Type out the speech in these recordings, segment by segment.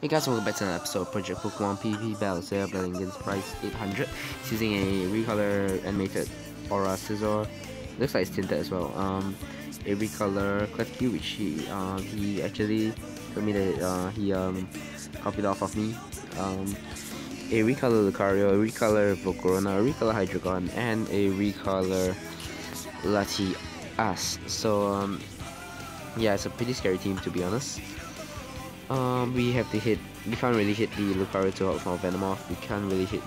Hey guys, welcome back to another episode of Project Pokemon PvP Battle. I'm playing against Ryce 800. He's using a recolor animated Aura Scizor. Looks like it's tinted as well. Um, a recolor Klefki, which he um, he actually told me that uh, he um, copied off of me. Um, a recolor Lucario, a recolor Volcarona, a recolor Hydreigon, and a recolor Latias. So um, yeah, it's a pretty scary team to be honest. Um, we have to hit. We can't really hit the Lucario to help from Venomoth. We can't really hit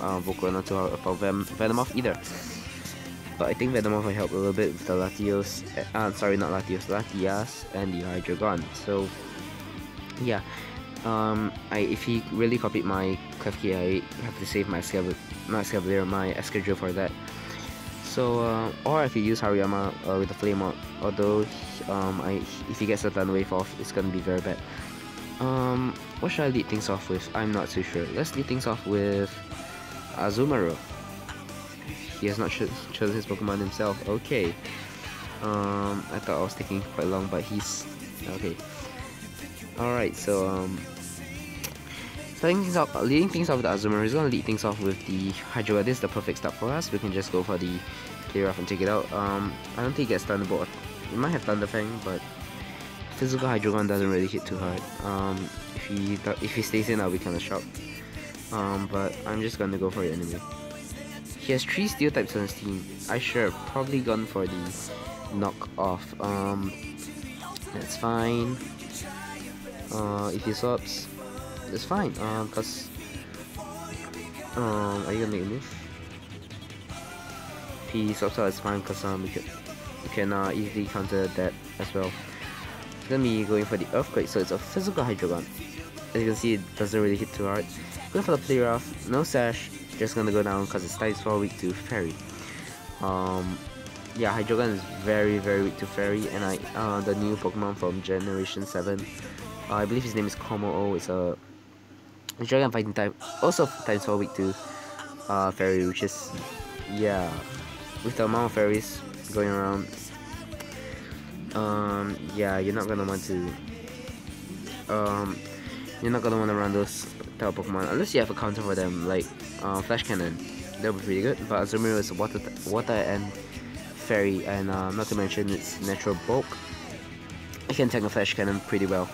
uh, Volcarona to help from Ven Venomoth either. But I think Venomoth will help a little bit with the Latios. Uh, sorry, not Latios, Latias and the Hydreigon. So yeah, um, I if he really copied my Klefki, I have to save my Scavalier, my Excadrill for that. So, uh, or if you use Hariyama uh, with the Flame Orb, although um, I, if he gets a Thunder Wave off, it's gonna be very bad. Um, what should I lead things off with? I'm not too sure. Let's lead things off with Azumarill. He has not cho chosen his Pokemon himself. Okay. Um, I thought I was taking quite long, but he's okay. All right. So um, starting things off, leading things off with Azumarill. He's gonna lead things off with the Hydro. This is the perfect start for us. We can just go for the clear off and take it out. Um, I don't think he gets Thunderbolt. It might have Thunderfang, but physical Hydreigon doesn't really hit too hard. Um, if he if he stays in, I'll be kind of shocked. Um, but I'm just gonna go for it anyway. He has three Steel types on his team. I should probably gone for the knock off. Um, that's fine. Uh, if he swaps, that's fine. Um, cause um, are you gonna make a move? If he swaps out, it's fine. Cause um, we can we can uh, easily counter that as well. Let me going for the Earthquake, so it's a physical Hydreigon. As you can see, it doesn't really hit too hard. Going for the Play Rough, no Sash, just gonna go down because it's types 4 weak to Fairy. Um, yeah, Hydreigon is very, very weak to Fairy, and I uh, the new Pokemon from Generation 7, uh, I believe his name is Kommo-o, it's a Dragon Fighting type, also types 4 weak to uh, Fairy, which is, yeah, with the amount of Fairies going around, um yeah you're not gonna want to um you're not gonna want to run those type of Pokemon unless you have a counter for them like uh, Flash Cannon. That would be pretty good but Azumarill is water water and fairy and uh, not to mention its natural bulk. It can tank a Flash Cannon pretty well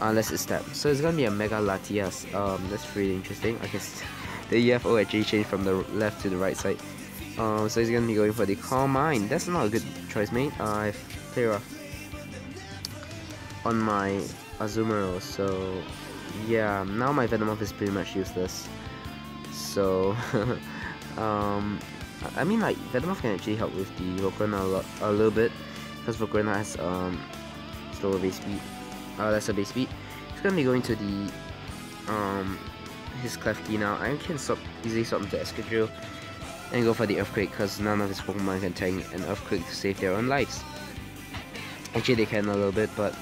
unless it's tapped so it's gonna be a Mega Latias. Um that's really interesting. I guess the UFO actually changed from the left to the right side. Um, so he's gonna be going for the Calm Mind that's not a good choice mate. Uh, I've off on my Azumarill, so yeah, now my Venomoth is pretty much useless. So, um, I mean like Venomoth can actually help with the Volcarona a, a little bit, because Volcarona has um, slower base speed, uh, lesser base speed. He's gonna be going to the um, his Klefki now. I can swap, easily swap into Excadrill and go for the Earthquake because none of his Pokemon can tank an Earthquake to save their own lives. Actually, they can a little bit, but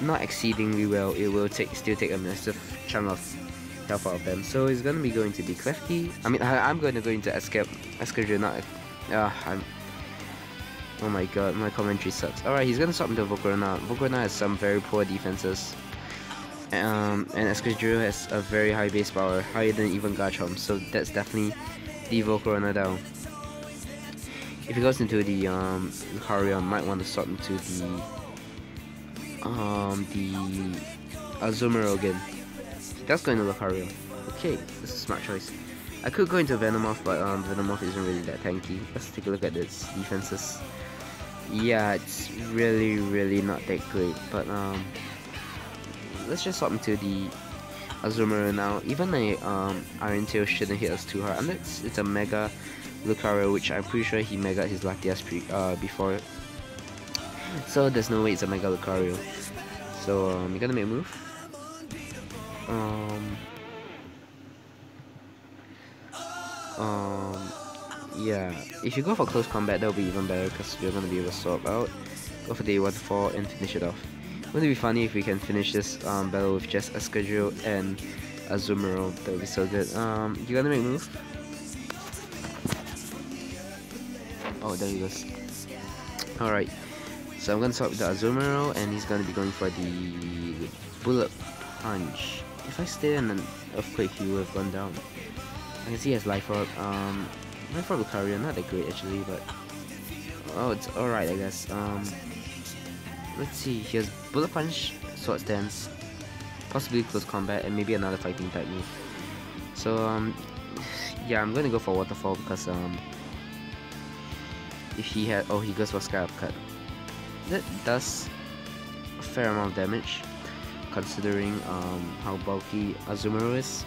not exceedingly well. It will take still take a massive chunk of health out of them. So it's gonna be going to be Klefki. I mean, I, am going to go into Escape, Excadrill, not. Uh, I'm. Oh my god, my commentary sucks. Alright, he's gonna swap into Volcarona. Volcarona has some very poor defenses. Um, and Excadrill has a very high base power, higher than even Garchomp, so that's definitely the Volcarona down if he goes into the um, Lucario, might want to swap into the um, the Azumarill again. That's going to Lucario. Okay, that's a smart choice. I could go into Venomoth, but um, Venomoth isn't really that tanky. Let's take a look at its defenses. Yeah, it's really, really not that great, but um, let's just swap into the Azumarill now. Even a um, Iron Tail shouldn't hit us too hard, it's, it's a Mega Lucario, which I'm pretty sure he Mega his Latias pre uh, before. So there's no way it's a Mega Lucario. So um, you gonna make a move. Um. Um. Yeah. If you go for close combat, that'll be even better because we're gonna be able to swap out. Go for the waterfall and finish it off. Wouldn't it be funny if we can finish this um, battle with just a Excadrill and a Azumarill? That would be so good. Um, you gonna make a move? Oh, there he goes. Alright. So I'm gonna swap with the Azumarill and he's gonna be going for the Bullet Punch. If I stayed in an earthquake, he would have gone down. I can see he has life orb. Um, life orb Lucario, not that great actually, but oh, it's alright, I guess. Um, let's see. He has bullet punch, Sword dance, possibly close combat, and maybe another fighting type move. So um, yeah, I'm gonna go for waterfall because um, if he had, oh, he goes for sky cut. That does a fair amount of damage considering um, how bulky Azumarill is.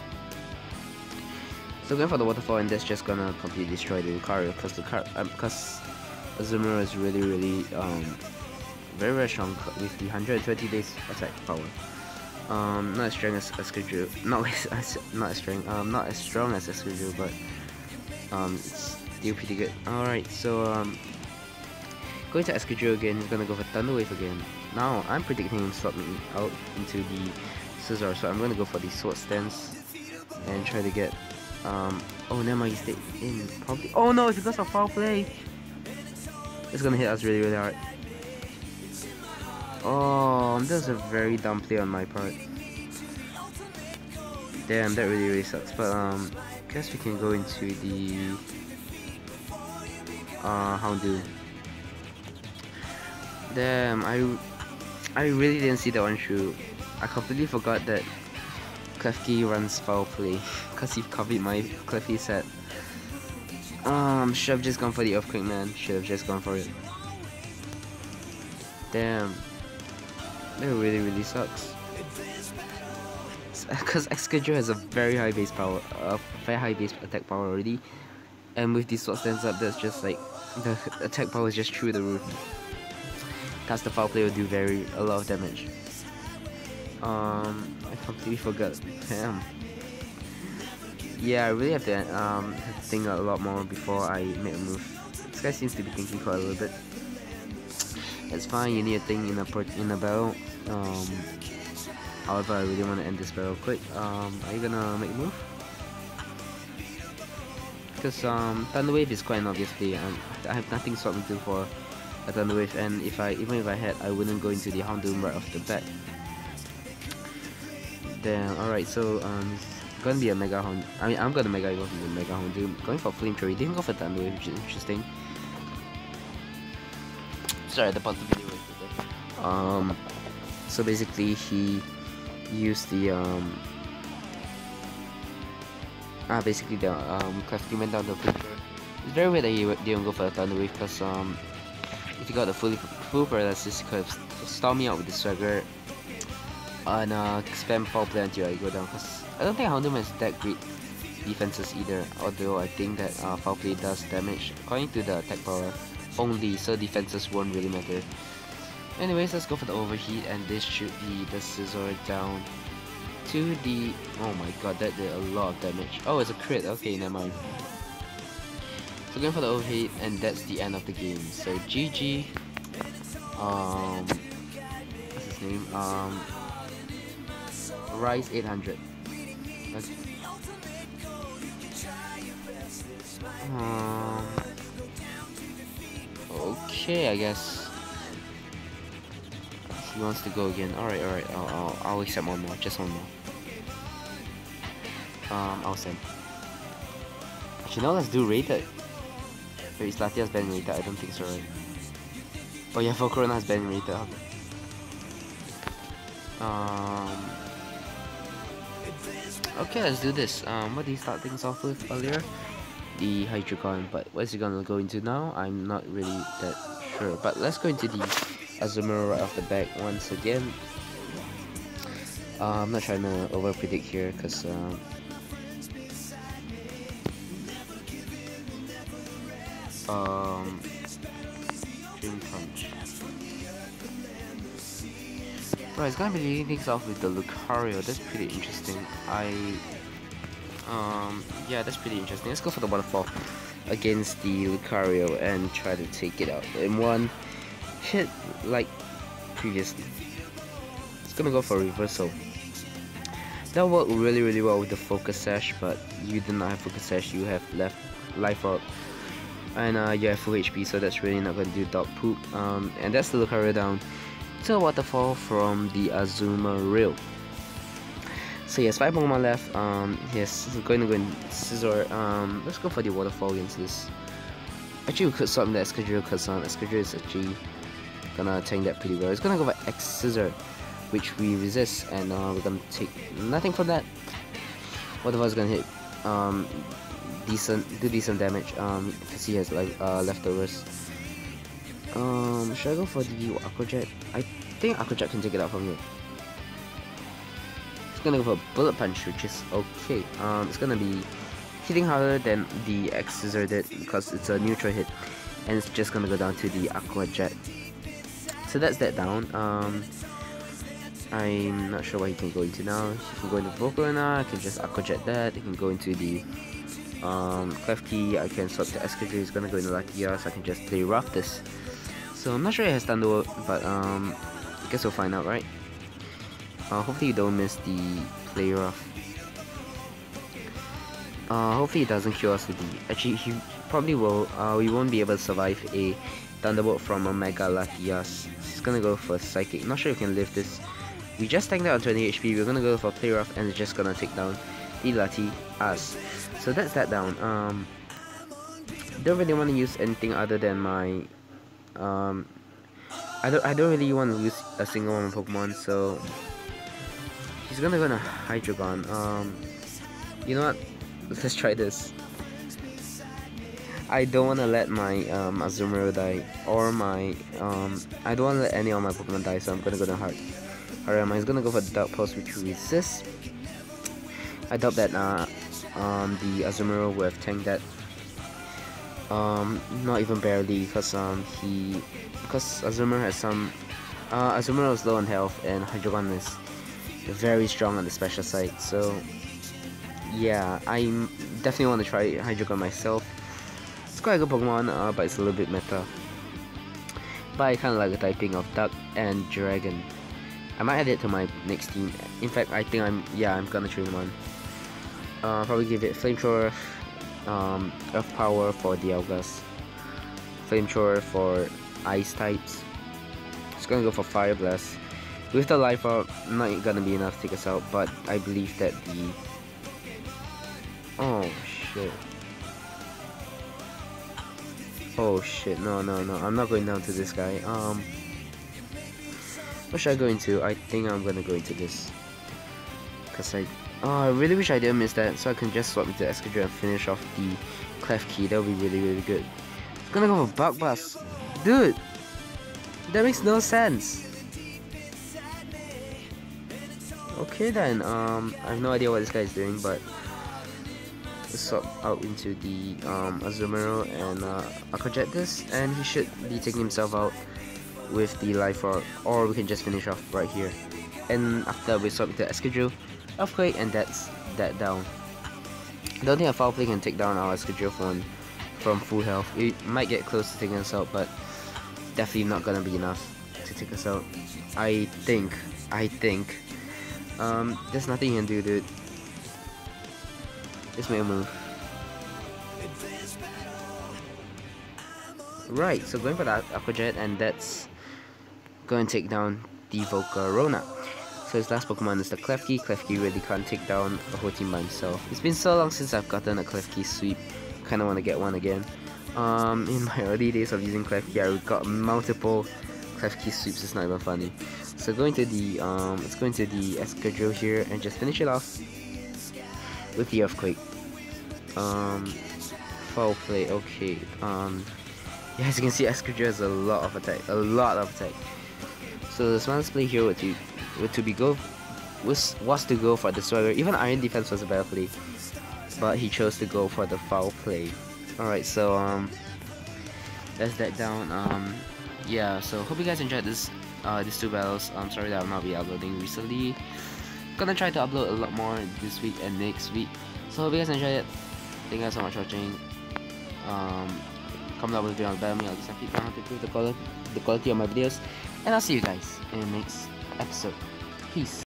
So going for the waterfall and that's just gonna completely destroy the Lucario because the car because um, Azumarill is really really um, very very strong with the 120 base attack power. Um, not as strong as Excadrill, not as not as strong, um, not as strong as Excadrill, but um, it's still pretty good. All right, so um, Going to Excadrill again, he's gonna go for Thunder Wave again. Now, I'm predicting him swap out into the Scizor, so I'm gonna go for the Swords Dance and try to get, um, oh never mind, he stayed in, probably, oh no, it's because of foul play! It's gonna hit us really really hard. Oh, that was a very dumb play on my part. Damn, that really really sucks, but um, guess we can go into the uh, Houndoom. Damn, I I really didn't see that one through. I completely forgot that Klefki runs foul play because he copied my Klefki set. Um, should have just gone for the Earthquake man. Should have just gone for it. Damn. That really really sucks. Because Excadrill has a very high base power, a very high base attack power already. And with the Swords Dance up, that's just like, the attack power is just through the roof cast the foul play will do very a lot of damage. Um, I completely forgot. Damn. Yeah, I really have to um think a lot more before I make a move. This guy seems to be thinking quite a little bit. It's fine. You need a thing in a in a battle. Um, however, I really want to end this battle quick. Um, are you gonna make a move? Because um, Thunder Wave is quite an obvious play. Um, I have nothing stopping to for a Thunder Wave and if I even if I had I wouldn't go into the Houndoom right off the bat. Damn, alright, so um gonna be a Mega Hound I mean I'm gonna Mega Evolve into Mega Houndoom. Going for Flamethrower, he didn't go for Thunder Wave, which is interesting. Sorry, the pause the video Um so basically he used the um ah basically the um Klefki went down the Flamethrower. It's very weird that he didn't go for the Thunder Wave because um if you got the fully full paralysis, you could stall me out with the swagger and uh, spam foul play until I go down. Cause I don't think Houndoom has that great defenses either. Although I think that uh, foul play does damage according to the attack power only, so defenses won't really matter. Anyways, let's go for the overheat, and this should be the Scizor down to the. Oh my god, that did a lot of damage. Oh, it's a crit. Okay, never mind. So going for the overheat and that's the end of the game. So GG. Um, what's his name? Um, Ryce 800. Um, okay, I guess he wants to go again. Alright, alright, I'll, I'll, I'll accept one more, just one more. Um, I'll send. Actually, now let's do rated. Wait, is Latias been rated? I don't think so, right? Oh yeah, Volcarona has been rated. Um. Okay, let's do this. Um, what did you start things off with earlier? The Hydreigon, but what's he gonna go into now? I'm not really that sure. But let's go into the Azumarill right off the back once again. Uh, I'm not trying to over predict here because um, um, Dream Punch. Right, it's gonna be leading things off with the Lucario. That's pretty interesting. I, um, yeah, that's pretty interesting. Let's go for the waterfall against the Lucario and try to take it out in one hit like previously. It's gonna go for reversal. That worked really really well with the focus sash, but you do not have focus sash. You have left life orb and uh, you have full HP so that's really not to do dog poop um, and that's the Lucario down to waterfall from the Azumarill So he has five Pokemon left. Um, he's going to go in Scizor. Um, let's go for the Waterfall against this. Actually, we could swap the Excadrill because um, Excadrill is actually gonna tank that pretty well. It's gonna go for X Scissor, which we resist, and uh, we're gonna take nothing from that. Waterfall is gonna hit um, decent, do decent damage. Um, because he has like uh, leftovers. Um, should I go for the Aqua Jet? I think Aqua Jet can take it out from here gonna go for Bullet Punch, which is okay. Um, it's gonna be hitting harder than the X Scissor did because it's a neutral hit, and it's just gonna go down to the Aqua Jet. So that's that down. Um, I'm not sure what he can go into now. He can go into vocal now. I can just Aqua Jet that, he can go into the um, Key. I can swap the Excadrill, he's gonna go into Latias, so I can just play Raptors. So I'm not sure he has Thunderbolt, but um, I guess we'll find out, right? Uh, hopefully you don't miss the play rough. Uh, hopefully it doesn't kill us with the... Actually, he probably will. Uh, we won't be able to survive a Thunderbolt from Omega Mega Latias. He's gonna go for Psychic. Not sure if we can live this. We just tanked out on 20 HP. We're gonna go for Play Rough and just gonna take down the Latias. So that's that down. Um, don't really want to use anything other than my... Um, I don't, I don't really want to use a single one of Pokemon, so He's gonna go to Hydreigon. Um, you know what? Let's try this. I don't want to let my um, Azumarill die, or my, um, I don't want to let any of my Pokemon die, so I'm gonna go to Heart. Alright, he's gonna go for Dark Pulse, which resists. I doubt that uh, um, the Azumarill will have tanked that. Um, not even barely, because um, he, because Azumarill has some, uh, Azumarill is low on health, and Hydreigon is very strong on the special side. So yeah, I definitely want to try Hydreigon myself. Quite a good Pokemon, uh, but it's a little bit meta. But I kind of like the typing of Dark and Dragon. I might add it to my next team. In fact, I think I'm yeah I'm gonna train one. Uh, probably give it Flamethrower, um, Earth Power for Dialgas, Flamethrower for Ice types. It's gonna go for Fire Blast. With the life up, not gonna be enough to take us out, but I believe that the... Oh, shit. Oh, shit. No, no, no. I'm not going down to this guy. Um... What should I go into? I think I'm gonna go into this. Because I... Oh, I really wish I didn't miss that, so I can just swap into Excadrill and finish off the Klefki, That would be really, really good. I'm gonna go for Bug Buzz. Dude! That makes no sense. Okay then, um, I have no idea what this guy is doing, but swap out into the um, Azumarill and uh, Aqua Jet this, and he should be taking himself out with the Life Orb, or we can just finish off right here. And after we swap into Excadrill, Earthquake, and that's that down. I don't think a Foul Play can take down our Excadrill from, from full health. It might get close to taking us out, but definitely not gonna be enough to take us out. I think, I think um, there's nothing you can do, dude. Make a move. Right, so going for that Aqua Jet, and that's going to take down the Volcarona. So his last Pokemon is the Klefki. Klefki really can't take down a whole team by himself. It's been so long since I've gotten a Klefki sweep. Kinda wanna get one again. Um, in my early days of using Klefki, I got multiple Klefki sweeps, it's not even funny. So going to the um, let's go into the Excadrill here and just finish it off with the earthquake. Um, foul play. Okay. Um, yeah, as you can see, Excadrill has a lot of attack, a lot of attack. So the smartest play here would to would to be go was was to go for the swagger. Even Iron Defense was a better play, but he chose to go for the foul play. All right, so um, that's that down. Um, yeah. So hope you guys enjoyed this uh, these two battles. I'm sorry that I'll not be uploading recently. Gonna try to upload a lot more this week and next week. So hope you guys enjoyed it. Thank you guys so much for watching. Um, comment down with video on better me. I'll just keep trying to improve the quality, the quality of my videos. And I'll see you guys in the next episode. Peace.